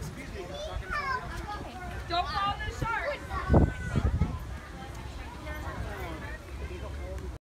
Six people.